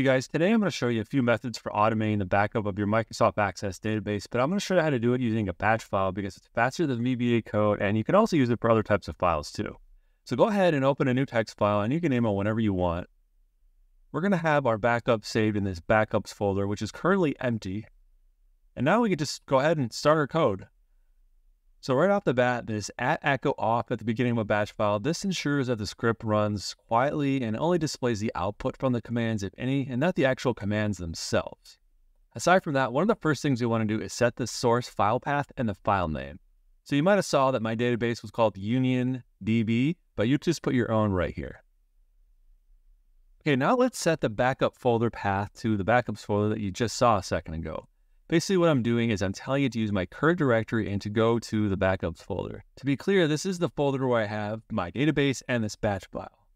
Hey guys, today I'm going to show you a few methods for automating the backup of your Microsoft Access database, but I'm going to show you how to do it using a batch file because it's faster than VBA code and you can also use it for other types of files too. So go ahead and open a new text file and you can name it whatever you want. We're going to have our backup saved in this backups folder, which is currently empty. And now we can just go ahead and start our code. So right off the bat, this at echo off at the beginning of a batch file, this ensures that the script runs quietly and only displays the output from the commands, if any, and not the actual commands themselves. Aside from that, one of the first things we want to do is set the source file path and the file name. So you might have saw that my database was called UnionDB, but you just put your own right here. Okay, now let's set the backup folder path to the backups folder that you just saw a second ago. Basically what I'm doing is I'm telling it to use my current directory and to go to the backups folder. To be clear, this is the folder where I have my database and this batch file.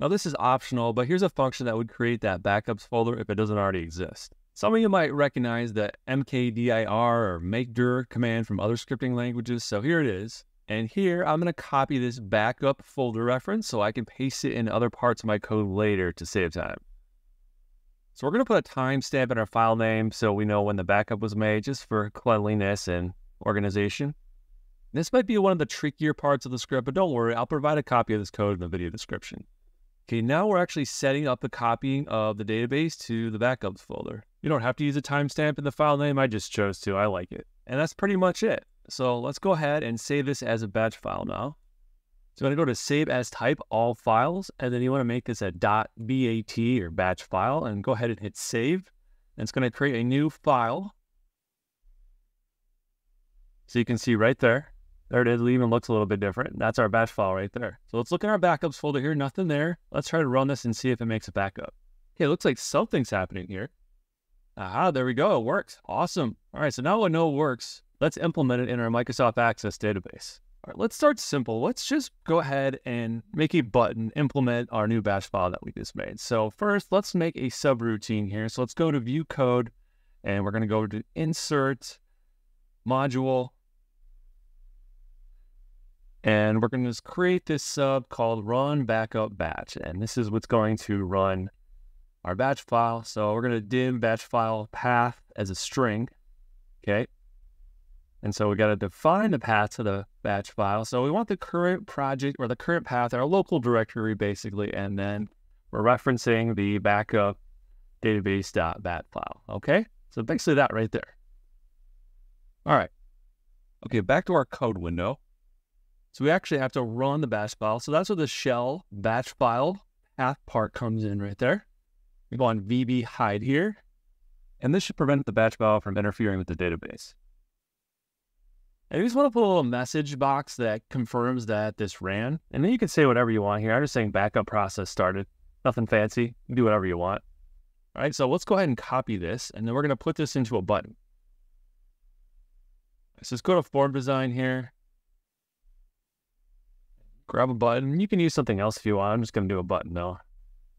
Now this is optional, but here's a function that would create that backups folder if it doesn't already exist. Some of you might recognize the mkdir or make dir command from other scripting languages, so here it is. And here I'm going to copy this backup folder reference so I can paste it in other parts of my code later to save time. So we're going to put a timestamp in our file name so we know when the backup was made, just for cleanliness and organization. This might be one of the trickier parts of the script, but don't worry, I'll provide a copy of this code in the video description. Okay, now we're actually setting up the copying of the database to the backups folder. You don't have to use a timestamp in the file name, I just chose to, I like it. And that's pretty much it. So let's go ahead and save this as a batch file now. So I'm going to go to Save As Type, All Files, and then you want to make this a .bat or batch file, and go ahead and hit Save. And it's going to create a new file. So you can see right there, there it is. It even looks a little bit different. That's our batch file right there. So let's look in our backups folder here. Nothing there. Let's try to run this and see if it makes a backup. Okay, it looks like something's happening here. Aha, there we go. It works. Awesome. All right, so now I know it works. Let's implement it in our Microsoft Access database. Let's start simple. Let's just go ahead and make a button, implement our new batch file that we just made. So first, let's make a subroutine here. So let's go to view code and we're going to go to insert module. And we're going to just create this sub called run backup batch. And this is what's going to run our batch file. So we're going to dim batch file path as a string. Okay. And so we got to define the path to the batch file. So we want the current project or the current path, our local directory basically, and then we're referencing the backup database.bat file. Okay, so basically that right there. All right. Okay, back to our code window. So we actually have to run the batch file. So that's where the shell batch file path part comes in right there. We go on VB hide here, and this should prevent the batch file from interfering with the database. I just want to put a little message box that confirms that this ran. And then you can say whatever you want here. I'm just saying backup process started. Nothing fancy. You do whatever you want. All right, so let's go ahead and copy this. And then we're going to put this into a button. So let's go to form design here. Grab a button. You can use something else if you want. I'm just going to do a button though.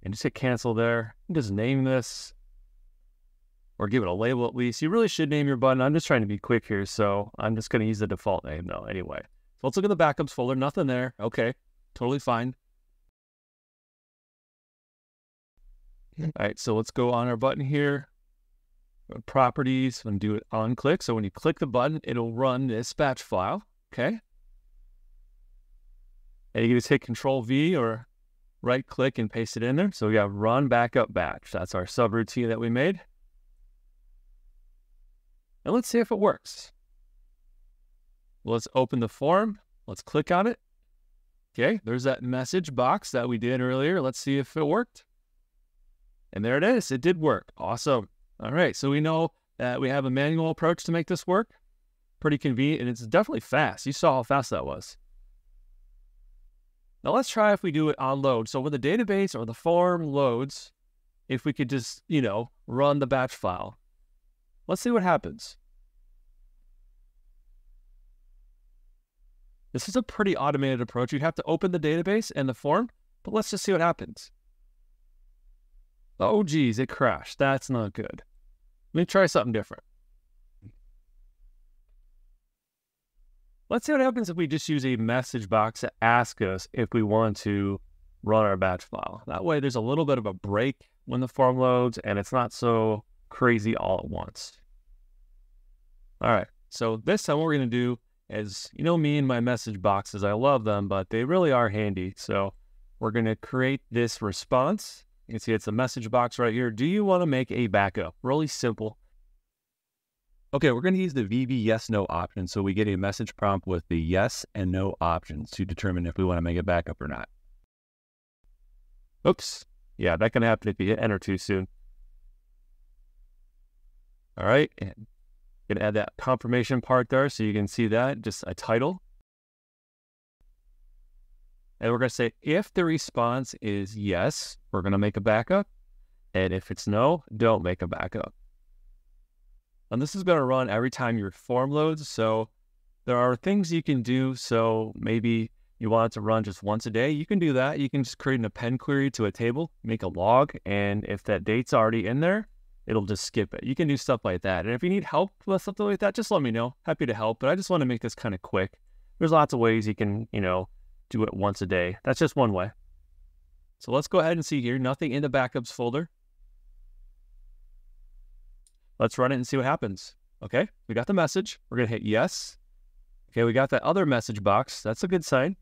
And just hit cancel there. Just name this or give it a label at least. You really should name your button. I'm just trying to be quick here, so I'm just going to use the default name though anyway. So let's look at the backups folder. Nothing there. Okay, totally fine. Hmm. All right, so let's go on our button here. Properties, and do it on click. So when you click the button, it'll run this batch file. Okay. And you can just hit Control V or right click and paste it in there. So we have run backup batch. That's our subroutine that we made. And let's see if it works. Let's open the form. Let's click on it. Okay, there's that message box that we did earlier. Let's see if it worked. And there it is. It did work. Awesome. All right, so we know that we have a manual approach to make this work. Pretty convenient, and it's definitely fast. You saw how fast that was. Now let's try if we do it on load. So when the database or the form loads, if we could just, you know, run the batch file. Let's see what happens. This is a pretty automated approach. You'd have to open the database and the form, but let's just see what happens. Oh, geez, it crashed. That's not good. Let me try something different. Let's see what happens if we just use a message box to ask us if we want to run our batch file. That way there's a little bit of a break when the form loads and it's not so crazy all at once. All right, so this time what we're gonna do is, you know me and my message boxes, I love them, but they really are handy. So we're gonna create this response. You can see it's a message box right here. Do you wanna make a backup? Really simple. Okay, we're going to use the VB yes no option so we get a message prompt with the yes and no options to determine if we want to make a backup or not. Oops. Yeah, that can happen if you hit enter too soon. All right, and can add that confirmation part there so you can see that, just a title. And we're going to say if the response is yes, we're going to make a backup. And if it's no, don't make a backup. And this is going to run every time your form loads. So there are things you can do. So maybe you want it to run just once a day. You can do that. You can just create an append query to a table, make a log. And if that date's already in there, it'll just skip it. You can do stuff like that. And if you need help with something like that, just let me know. Happy to help. But I just want to make this kind of quick. There's lots of ways you can, you know, do it once a day. That's just one way. So let's go ahead and see here. Nothing in the backups folder. Let's run it and see what happens. Okay, we got the message. We're going to hit yes. Okay, we got that other message box. That's a good sign.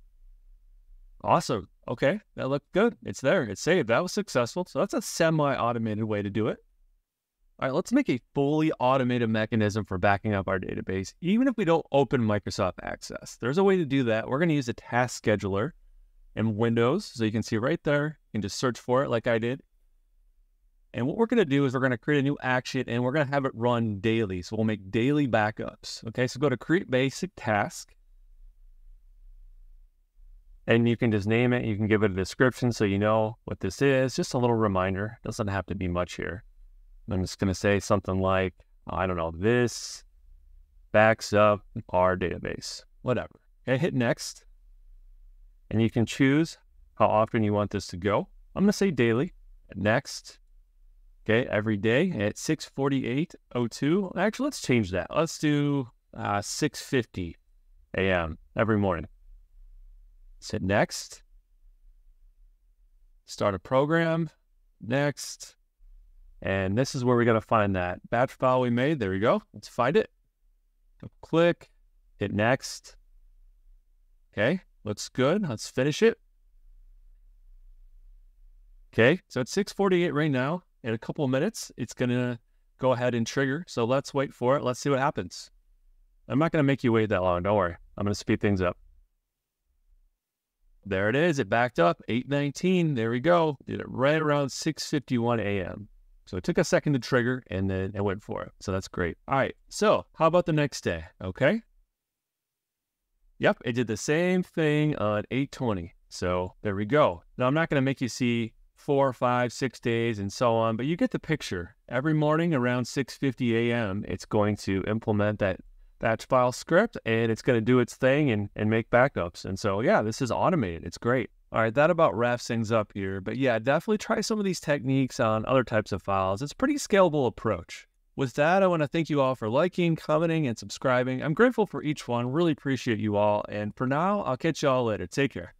Awesome. Okay, that looked good. It's there. It's saved. That was successful. So that's a semi-automated way to do it. All right, let's make a fully automated mechanism for backing up our database, even if we don't open Microsoft Access. There's a way to do that. We're going to use a task scheduler in Windows. So you can see right there, you can just search for it like I did. And what we're going to do is we're going to create a new action and we're going to have it run daily. So we'll make daily backups. Okay, so go to create basic task. And you can just name it. You can give it a description so you know what this is. Just a little reminder. Doesn't have to be much here. I'm just going to say something like, I don't know, this backs up our database, whatever. Okay, hit next. And you can choose how often you want this to go. I'm going to say daily. Next. Okay, every day at 6:48:02. Actually, let's change that. Let's do uh, 6:50 a.m. every morning. Hit next. Start a program. Next. And this is where we're going to find that batch file we made. There we go. Let's find it. Click. Hit next. Okay, looks good. Let's finish it. Okay, so it's 6:48 right now in a couple of minutes, it's going to go ahead and trigger. So let's wait for it. Let's see what happens. I'm not going to make you wait that long. Don't worry. I'm going to speed things up. There it is. It backed up 819. There we go. Did it right around 6:51 a.m. So it took a second to trigger and then it went for it. So that's great. All right. So how about the next day? Okay. Yep, it did the same thing on 820. So there we go. Now I'm not going to make you see four, five, six days, and so on. But you get the picture. Every morning around 6:50 a.m., it's going to implement that batch file script, and it's going to do its thing and and make backups. And so, yeah, this is automated. It's great. All right, that about wraps things up here. But yeah, definitely try some of these techniques on other types of files. It's a pretty scalable approach. With that, I want to thank you all for liking, commenting, and subscribing. I'm grateful for each one. Really appreciate you all. And for now, I'll catch you all later. Take care.